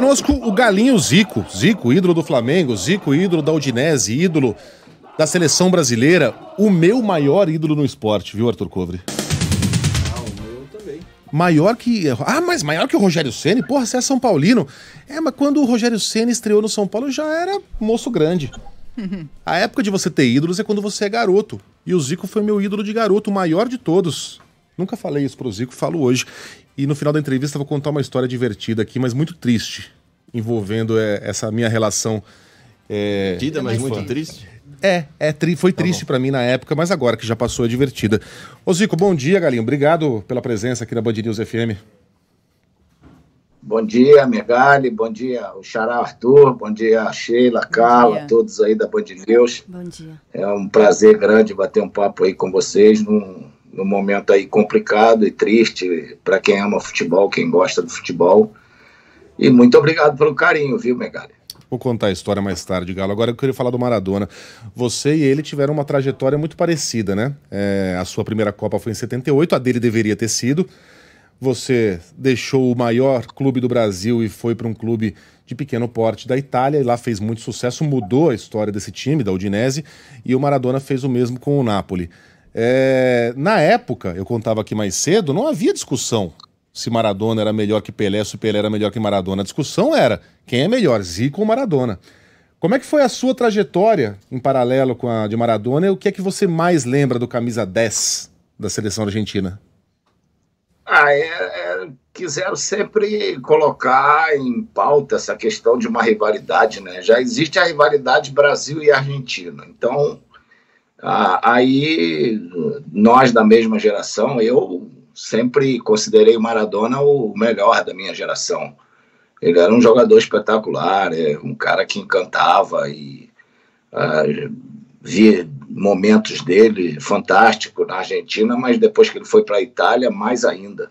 conosco o Galinho Zico. Zico, ídolo do Flamengo, Zico, ídolo da Udinese, ídolo da seleção brasileira. O meu maior ídolo no esporte, viu, Arthur Covre? Ah, o meu também. Maior que. Ah, mas maior que o Rogério Ceni? Porra, você é São Paulino. É, mas quando o Rogério Ceni estreou no São Paulo, já era moço grande. A época de você ter ídolos é quando você é garoto. E o Zico foi meu ídolo de garoto, o maior de todos. Nunca falei isso pro Zico, falo hoje. E no final da entrevista vou contar uma história divertida aqui, mas muito triste, envolvendo é, essa minha relação. É, divertida, mas muito triste? É, é tri, foi tá triste para mim na época, mas agora que já passou é divertida. Ô Zico, bom dia, Galinho. Obrigado pela presença aqui na Band News FM. Bom dia, Megali, bom dia o Xará Arthur, bom dia Sheila, Carla, todos aí da Band News. Bom dia. É um prazer grande bater um papo aí com vocês num, num momento aí complicado e triste para quem ama futebol, quem gosta do futebol. E muito obrigado pelo carinho, viu, Megali? Vou contar a história mais tarde, Galo. Agora eu queria falar do Maradona. Você e ele tiveram uma trajetória muito parecida, né? É, a sua primeira Copa foi em 78, a dele deveria ter sido. Você deixou o maior clube do Brasil e foi para um clube de pequeno porte da Itália e lá fez muito sucesso, mudou a história desse time, da Udinese, e o Maradona fez o mesmo com o Napoli. É, na época, eu contava aqui mais cedo, não havia discussão se Maradona era melhor que Pelé, se Pelé era melhor que Maradona. A discussão era quem é melhor, Zico ou Maradona. Como é que foi a sua trajetória em paralelo com a de Maradona e o que é que você mais lembra do camisa 10 da seleção argentina? Ah, é, é, quiseram sempre colocar em pauta essa questão de uma rivalidade, né? Já existe a rivalidade Brasil e Argentina. Então, aí, nós da mesma geração, eu sempre considerei o Maradona o melhor da minha geração. Ele era um jogador espetacular, é um cara que encantava e ah, vi momentos dele fantástico na Argentina, mas depois que ele foi para a Itália, mais ainda.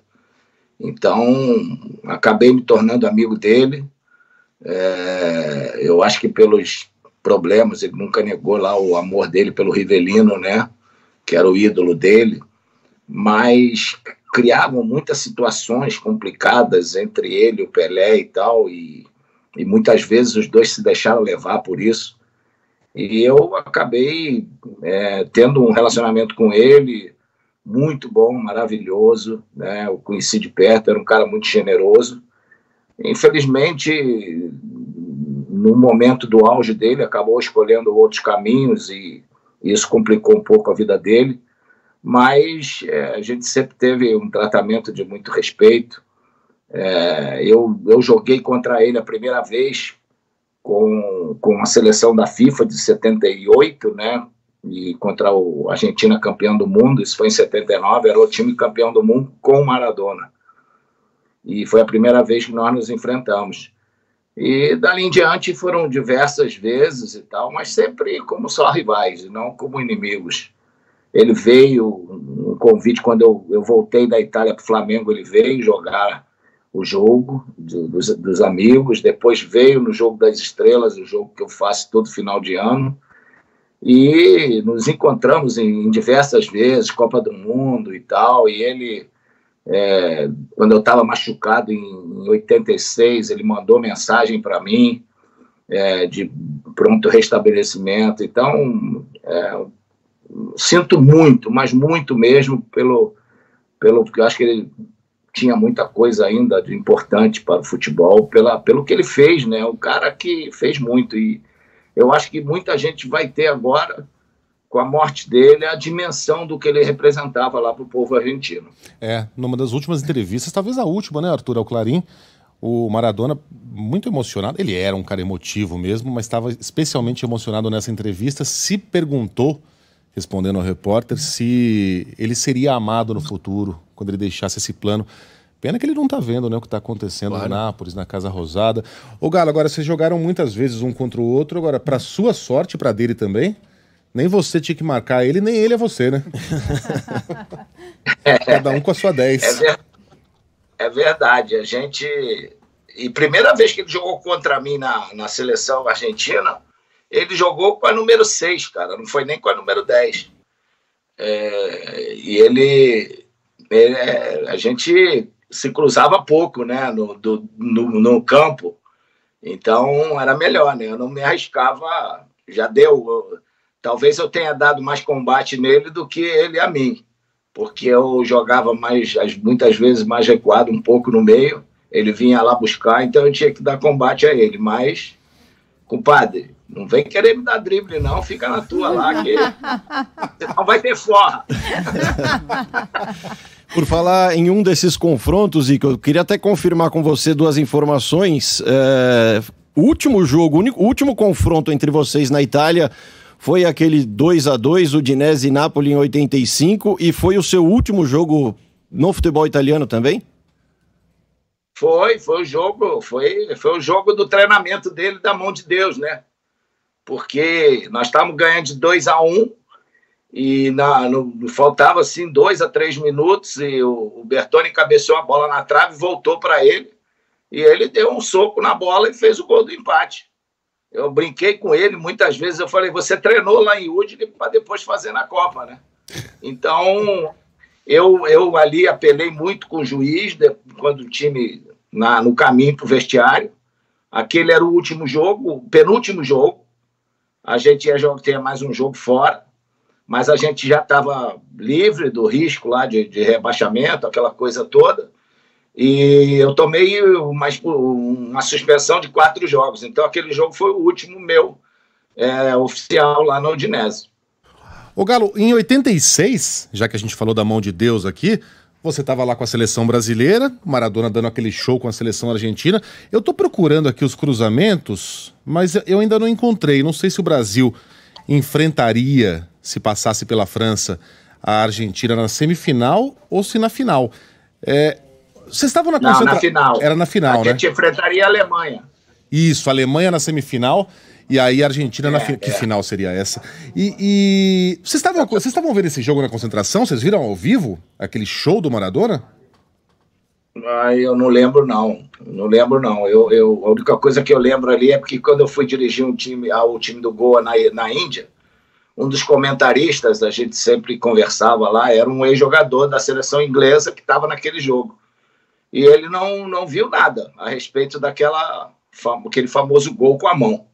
Então, acabei me tornando amigo dele. É, eu acho que pelos problemas, ele nunca negou lá o amor dele pelo Rivelino, né? Que era o ídolo dele, mas criavam muitas situações complicadas entre ele, o Pelé e tal, e, e muitas vezes os dois se deixaram levar por isso. E eu acabei é, tendo um relacionamento com ele muito bom, maravilhoso, né? Eu conheci de perto, era um cara muito generoso. Infelizmente, no momento do auge dele, acabou escolhendo outros caminhos e isso complicou um pouco a vida dele. Mas é, a gente sempre teve um tratamento de muito respeito. É, eu, eu joguei contra ele a primeira vez com, com a seleção da FIFA de 78, né? E contra o Argentina campeão do mundo, isso foi em 79, era o time campeão do mundo com o Maradona. E foi a primeira vez que nós nos enfrentamos. E dali em diante foram diversas vezes e tal, mas sempre como só rivais, não como inimigos. Ele veio, um convite, quando eu, eu voltei da Itália para o Flamengo, ele veio jogar o jogo do, dos, dos amigos, depois veio no Jogo das Estrelas, o jogo que eu faço todo final de ano, e nos encontramos em, em diversas vezes, Copa do Mundo e tal, e ele é, quando eu estava machucado em, em 86, ele mandou mensagem para mim é, de pronto restabelecimento. Então, é, sinto muito, mas muito mesmo pelo, pelo porque eu acho que ele tinha muita coisa ainda de importante para o futebol, pela, pelo que ele fez, né? O cara que fez muito e eu acho que muita gente vai ter agora com a morte dele, a dimensão do que ele representava lá para o povo argentino. É, numa das últimas entrevistas, talvez a última, né, Arthur, ao Clarim, o Maradona, muito emocionado, ele era um cara emotivo mesmo, mas estava especialmente emocionado nessa entrevista, se perguntou, respondendo ao repórter, se ele seria amado no futuro, quando ele deixasse esse plano. Pena que ele não está vendo né, o que está acontecendo claro. no Nápoles, na Casa Rosada. Ô Galo, agora vocês jogaram muitas vezes um contra o outro, agora, para sua sorte, para dele também, nem você tinha que marcar ele, nem ele é você, né? Cada um com a sua 10. É, é, verdade. A gente. E primeira vez que ele jogou contra mim na, na seleção argentina, ele jogou com a número 6, cara. Não foi nem com a número 10. É... E ele. ele. A gente se cruzava pouco, né? No, do, no, no campo. Então era melhor, né? Eu não me arriscava, já deu. Talvez eu tenha dado mais combate nele do que ele a mim, porque eu jogava mais, muitas vezes mais recuado um pouco no meio, ele vinha lá buscar, então eu tinha que dar combate a ele. Mas, compadre, não vem querer me dar drible, não, fica na tua lá, que não vai ter forra. Por falar em um desses confrontos, e que eu queria até confirmar com você duas informações. É, o último jogo, o último confronto entre vocês na Itália foi aquele 2 a 2 o Dinese e Napoli em 85 e foi o seu último jogo no futebol italiano também? Foi, foi o jogo, foi, foi o jogo do treinamento dele da mão de Deus, né? Porque nós estávamos ganhando de 2 a 1 um, e na, no, faltava assim dois a três minutos e o, o Bertoni cabeceou a bola na trave, voltou para ele e ele deu um soco na bola e fez o gol do empate. Eu brinquei com ele muitas vezes, eu falei, você treinou lá em Udine para depois fazer na Copa, né? Então, eu, eu ali apelei muito com o juiz, quando o time na, no caminho para o vestiário. Aquele era o último jogo, o penúltimo jogo. A gente ia jogar, ter mais um jogo fora mas a gente já estava livre do risco lá de, de, rebaixamento, aquela coisa toda. E eu tomei uma, uma suspensão de quatro jogos. Então aquele jogo foi o último meu é, oficial lá no Odinese. Ô Galo, em 86, já que a gente falou da mão de Deus aqui, você estava lá com a seleção brasileira, Maradona dando aquele show com a seleção argentina. Eu estou procurando aqui os cruzamentos, mas eu ainda não encontrei. Não sei se o Brasil enfrentaria se passasse pela França, a Argentina na semifinal ou se na final. É, vocês estavam na concentração? na final. Era na final, a né? A gente enfrentaria a Alemanha. Isso, a Alemanha na semifinal e aí a Argentina é, na fi... que é. final seria essa? E, e... vocês estavam vocês estavam vendo esse jogo na concentração? Vocês viram ao vivo aquele show do Maradona? Ah, eu não lembro não, não lembro não. Eu, eu a única coisa que eu lembro ali é porque quando eu fui dirigir um time, ao time do Goa na, na Índia, um dos comentaristas, a gente sempre conversava lá, era um ex-jogador da seleção inglesa que estava naquele jogo. E ele não, não viu nada a respeito daquela aquele famoso gol com a mão.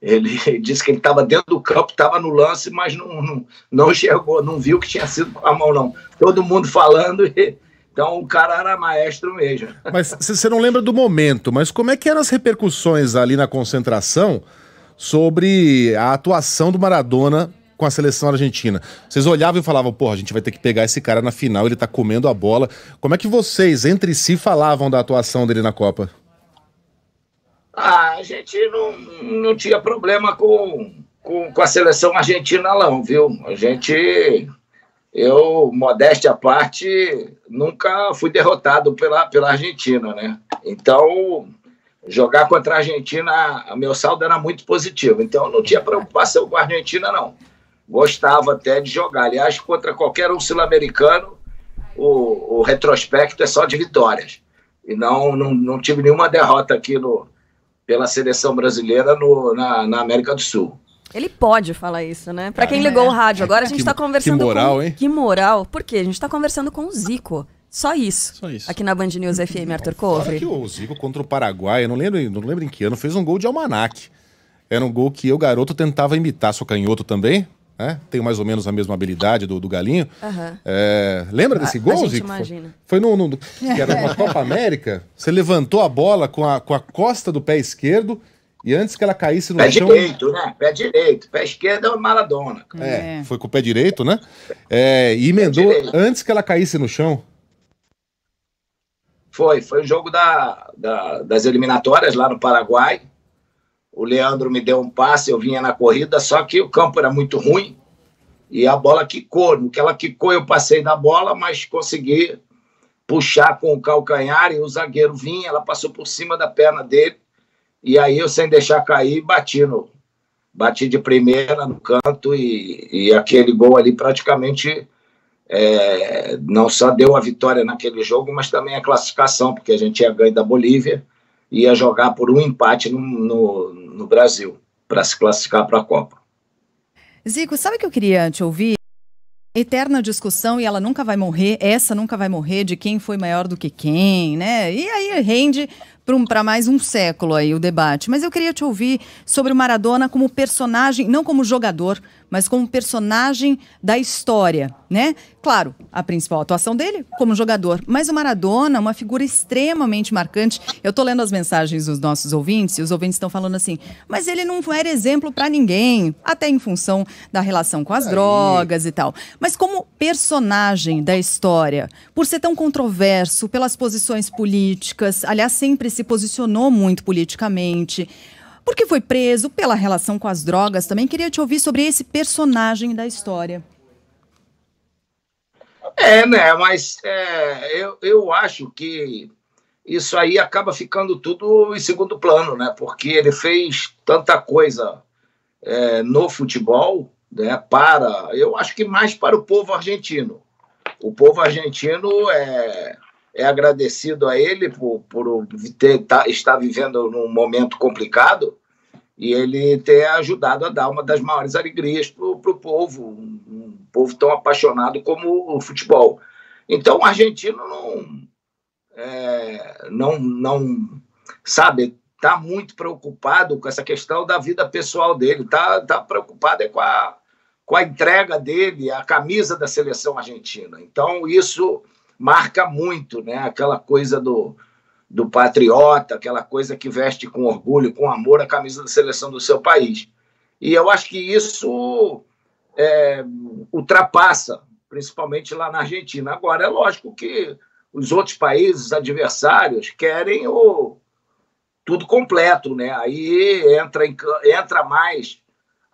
Ele disse que ele estava dentro do campo, estava no lance, mas não, não, não chegou, não viu que tinha sido com a mão, não. Todo mundo falando, e, então o cara era maestro mesmo. Mas você não lembra do momento, mas como é que eram as repercussões ali na concentração? sobre a atuação do Maradona com a seleção argentina. Vocês olhavam e falavam, porra, a gente vai ter que pegar esse cara na final, ele tá comendo a bola. Como é que vocês, entre si, falavam da atuação dele na Copa? Ah, a gente não, não tinha problema com, com, com a seleção argentina, não, viu? A gente, eu, modéstia à parte, nunca fui derrotado pela, pela Argentina, né? Então, jogar contra a Argentina, meu saldo era muito positivo. Então não tinha preocupação com a Argentina, não. Gostava até de jogar. Aliás, contra qualquer um sul-americano, o, o, retrospecto é só de vitórias. E não, não, não tive nenhuma derrota aqui no, pela seleção brasileira no, na, na América do Sul. Ele pode falar isso, né? Para quem ligou é. o rádio agora, a gente está conversando que moral, com... Hein? Que moral, Por quê? A gente está conversando com o Zico. Só isso. Só isso. Aqui na Band News FM, Arthur Covre. que o Zico contra o Paraguai, eu não lembro, não lembro em que ano, fez um gol de almanac. Era um gol que eu, garoto, tentava imitar, sou canhoto também. Né? Tenho mais ou menos a mesma habilidade do, do Galinho. Uhum. É, lembra desse gol, a Zico? Imagina. Foi, foi no, no, que era uma Copa América. Você levantou a bola com a, com a costa do pé esquerdo e antes que ela caísse no pé chão. Pé direito, né? Pé direito. Pé esquerdo é o Maradona. É, é, foi com o pé direito, né? É, e emendou antes que ela caísse no chão. Foi, foi o jogo da, da, das eliminatórias lá no Paraguai. O Leandro me deu um passe, eu vinha na corrida, só que o campo era muito ruim e a bola quicou. No que ela quicou, eu passei da bola, mas consegui puxar com o calcanhar e o zagueiro vinha, ela passou por cima da perna dele. E aí eu, sem deixar cair, bati no. Bati de primeira no canto e, e aquele gol ali praticamente é, não só deu a vitória naquele jogo, mas também a classificação, porque a gente ia ganhar da Bolívia ia jogar por um empate no, no, no Brasil para se classificar para a Copa. Zico, sabe o que eu queria te ouvir? eterna discussão e ela nunca vai morrer, essa nunca vai morrer de quem foi maior do que quem, né? E aí rende para mais um século aí o debate. Mas eu queria te ouvir sobre o Maradona como personagem, não como jogador, mas como personagem da história, né? Claro, a principal atuação dele como jogador, mas o Maradona, uma figura extremamente marcante. Eu tô lendo as mensagens dos nossos ouvintes e os ouvintes estão falando assim: "Mas ele não era exemplo para ninguém, até em função da relação com as Aí. drogas e tal. Mas como personagem da história, por ser tão controverso pelas posições políticas, aliás, sempre se posicionou muito politicamente, porque foi preso pela relação com as drogas também. Queria te ouvir sobre esse personagem da história. É, né? Mas é, eu, eu acho que isso aí acaba ficando tudo em segundo plano, né? Porque ele fez tanta coisa é, no futebol, né? Para, eu acho que mais para o povo argentino. O povo argentino é, é agradecido a ele por, por ter, tá, estar vivendo num momento complicado e ele ter ajudado a dar uma das maiores alegrias para o povo, um, um, povo tão apaixonado como o futebol. Então, o argentino não, é, não, não sabe, está muito preocupado com essa questão da vida pessoal dele, está tá preocupado é com a, com a entrega dele, a camisa da seleção argentina. Então, isso marca muito, né? Aquela coisa do, do patriota, aquela coisa que veste com orgulho, com amor a camisa da seleção do seu país. E eu acho que isso é, ultrapassa, principalmente lá na Argentina. Agora, é lógico que os outros países adversários querem o tudo completo, né? Aí entra, entra mais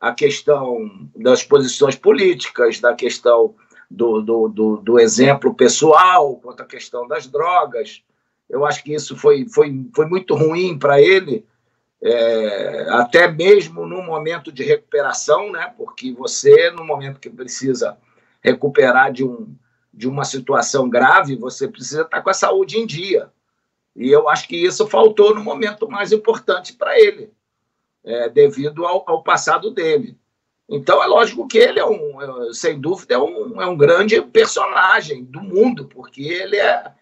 a questão das posições políticas, da questão do, do, do, do exemplo pessoal, quanto à questão das drogas. Eu acho que isso foi, foi, foi muito ruim para ele, é, até mesmo no momento de recuperação, né? porque você, no momento que precisa recuperar de, um, de uma situação grave, você precisa estar com a saúde em dia. E eu acho que isso faltou no momento mais importante para ele, é, devido ao, ao passado dele. Então é lógico que ele é um, sem dúvida, é um, é um grande personagem do mundo, porque ele é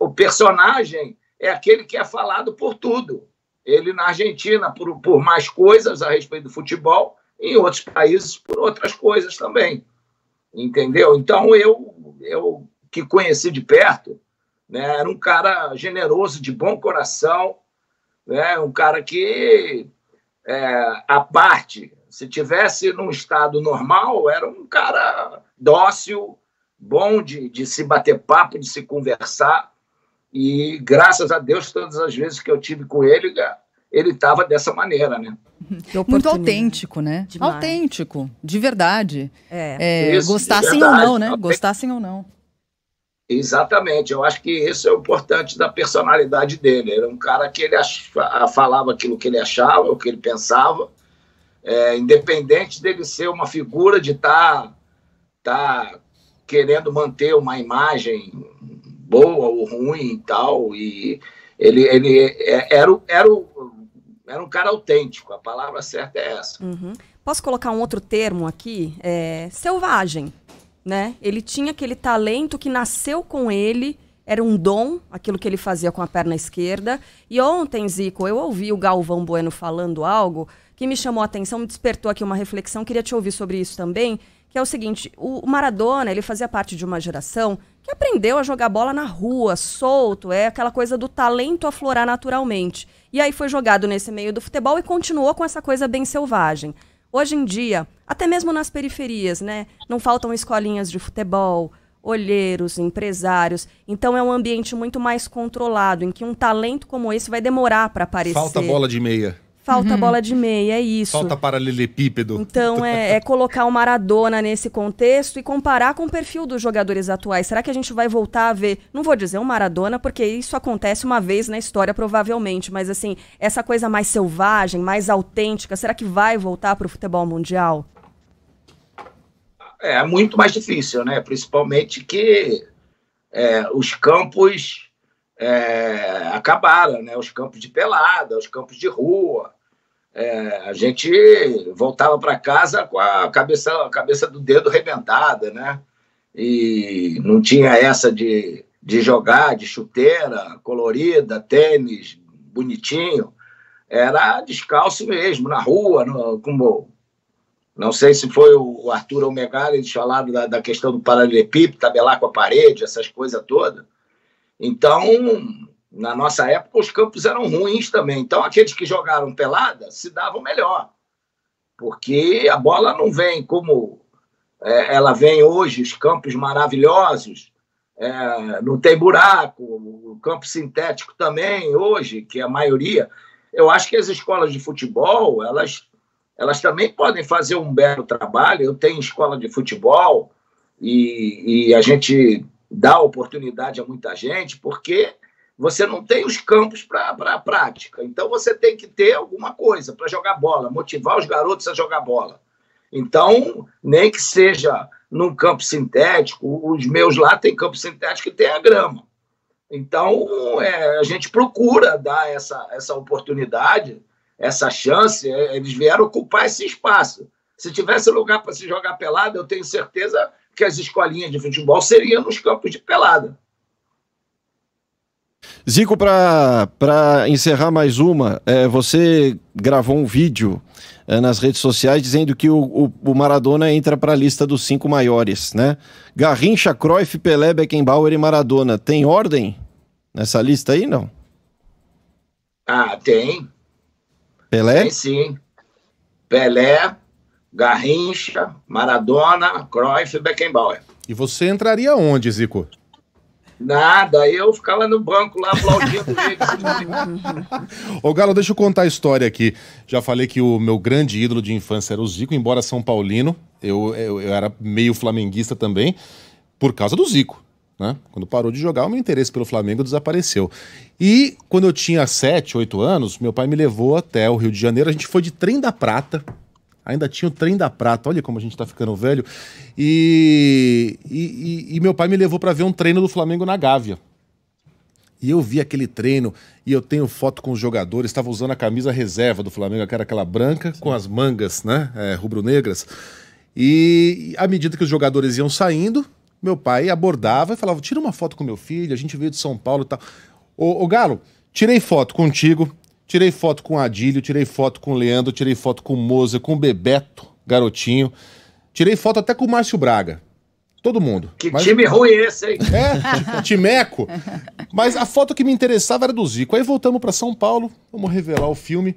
o personagem é aquele que é falado por tudo. Ele na Argentina por, por mais coisas a respeito do futebol, em outros países por outras coisas também. Entendeu? Então eu eu que conheci de perto, né, era um cara generoso, de bom coração, né, um cara que é, a parte se tivesse num estado normal, era um cara dócil, bom de, de se bater papo, de se conversar. E graças a Deus, todas as vezes que eu tive com ele, ele estava dessa maneira, né? Muito autêntico, né? Demais. Autêntico, de verdade. É. é Isso, gostassem verdade, ou não, né? Gostassem ou não. Exatamente, eu acho que isso é o importante da personalidade dele. Ele era um cara que ele ach... falava aquilo que ele achava, o que ele pensava, é, independente dele ser uma figura de estar tá, tá querendo manter uma imagem boa ou ruim e tal, e ele, ele é, era, era, era um cara autêntico, a palavra certa é essa. Uhum. Posso colocar um outro termo aqui? É, selvagem, né? Ele tinha aquele talento que nasceu com ele, era um dom, aquilo que ele fazia com a perna esquerda. E ontem, Zico, eu ouvi o Galvão Bueno falando algo que me chamou a atenção, me despertou aqui uma reflexão, queria te ouvir sobre isso também, que é o seguinte, o Maradona, ele fazia parte de uma geração que aprendeu a jogar bola na rua, solto, é aquela coisa do talento aflorar naturalmente. E aí foi jogado nesse meio do futebol e continuou com essa coisa bem selvagem. Hoje em dia, até mesmo nas periferias, né, não faltam escolinhas de futebol, olheiros, empresários. Então é um ambiente muito mais controlado, em que um talento como esse vai demorar para aparecer. Falta bola de meia. Falta uhum. bola de meia, é isso. Falta paralelepípedo. Então, é, é, colocar o Maradona nesse contexto e comparar com o perfil dos jogadores atuais. Será que a gente vai voltar a ver, não vou dizer o Maradona, porque isso acontece uma vez na história, provavelmente, mas assim, essa coisa mais selvagem, mais autêntica, será que vai voltar para o futebol mundial? É muito mais difícil, né? Principalmente que é, os campos é, acabaram, né? Os campos de pelada, os campos de rua. É, a gente voltava para casa com a cabeça, a cabeça do dedo rebentada, né? E não tinha essa de, de jogar de chuteira colorida, tênis bonitinho. Era descalço mesmo, na rua, no, como não sei se foi o Arthur Omegali, eles falaram da, da questão do paralelepípedo, tabelar com a parede, essas coisas todas. Então, na nossa época, os campos eram ruins também. Então, aqueles que jogaram pelada se davam melhor, porque a bola não vem como é, ela vem hoje, os campos maravilhosos, é, não tem buraco, o campo sintético também, hoje, que é a maioria. Eu acho que as escolas de futebol, elas, elas também podem fazer um belo trabalho. Eu tenho escola de futebol e, e a gente dá oportunidade a muita gente, porque você não tem os campos para a prática. Então você tem que ter alguma coisa para jogar bola, motivar os garotos a jogar bola. Então, nem que seja num campo sintético, os meus lá tem campo sintético e tem a grama. Então, é, a gente procura dar essa, essa oportunidade, essa chance, é, eles vieram ocupar esse espaço. Se tivesse lugar para se jogar pelada, eu tenho certeza que as escolinhas de futebol seriam nos campos de pelada. Zico, para encerrar mais uma, é, você gravou um vídeo é, nas redes sociais dizendo que o, o, o Maradona entra para a lista dos cinco maiores, né? Garrincha, Cruyff, Pelé, Beckenbauer e Maradona. Tem ordem nessa lista aí, não? Ah, tem. Pelé? Tem sim. Pelé, Garrincha, Maradona, Cruyff e Beckenbauer. E você entraria onde, Zico? Nada, eu ficava no banco lá aplaudindo ele. Ô Galo, deixa eu contar a história aqui. Já falei que o meu grande ídolo de infância era o Zico, embora São Paulino, eu, eu, eu era meio flamenguista também, por causa do Zico. Né? Quando parou de jogar, o meu interesse pelo Flamengo desapareceu. E quando eu tinha 7, 8 anos, meu pai me levou até o Rio de Janeiro. A gente foi de trem da Prata Ainda tinha o trem da prata, olha como a gente tá ficando velho. E, e, e meu pai me levou para ver um treino do Flamengo na Gávea. E eu vi aquele treino e eu tenho foto com os jogadores, estava usando a camisa reserva do Flamengo, que era aquela branca, Sim. com as mangas né, é, rubro-negras. E à medida que os jogadores iam saindo, meu pai abordava e falava: tira uma foto com meu filho, a gente veio de São Paulo e tal. Ô, ô Galo, tirei foto contigo, Tirei foto com o Adílio, tirei foto com o Leandro, tirei foto com o Moza, com o Bebeto, garotinho. Tirei foto até com o Márcio Braga. Todo mundo. Que Mas... time ruim esse, hein? É, timeco. Mas a foto que me interessava era do Zico. Aí voltamos para São Paulo, vamos revelar o filme.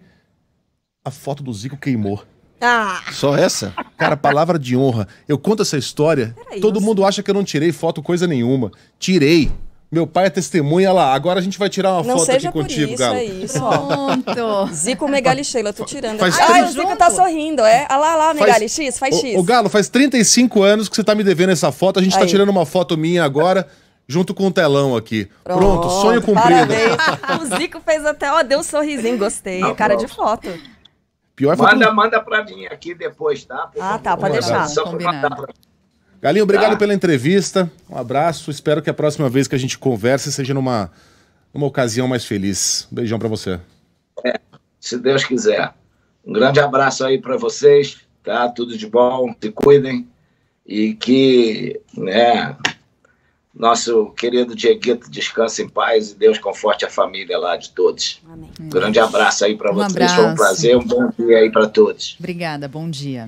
A foto do Zico queimou. Ah. Só essa? Cara, palavra de honra. Eu conto essa história, todo mundo acha que eu não tirei foto coisa nenhuma. Tirei. Meu pai é testemunha lá. Agora a gente vai tirar uma não foto aqui contigo, isso, Galo. É isso, Pronto. Zico Megali Sheila, tô tirando. Faz ah, o Zico tá sorrindo, é? Ah lá, lá, Megali faz... X, faz X. O, Galo, faz 35 anos que você tá me devendo essa foto. A gente tá Aí. tá tirando uma foto minha agora. Junto com o telão aqui. Pronto, Pronto sonho cumprido. Parabéns. o Zico fez até, ó, deu um sorrisinho, gostei. Não, cara de foto. Pior manda, manda pra mim aqui depois, tá? ah, tá, pode deixar. Só pra Galinho, obrigado tá. pela entrevista. Um abraço. Espero que a próxima vez que a gente converse seja numa, numa ocasião mais feliz. Um beijão para você. É, se Deus quiser. Um grande abraço aí para vocês, tá? Tudo de bom, se cuidem e que, né, nosso querido Dieguito descanse em paz e Deus conforte a família lá de todos. Amém. Um grande abraço aí para um vocês. Abraço. Foi um prazer, um bom dia aí para todos. Obrigada, bom dia.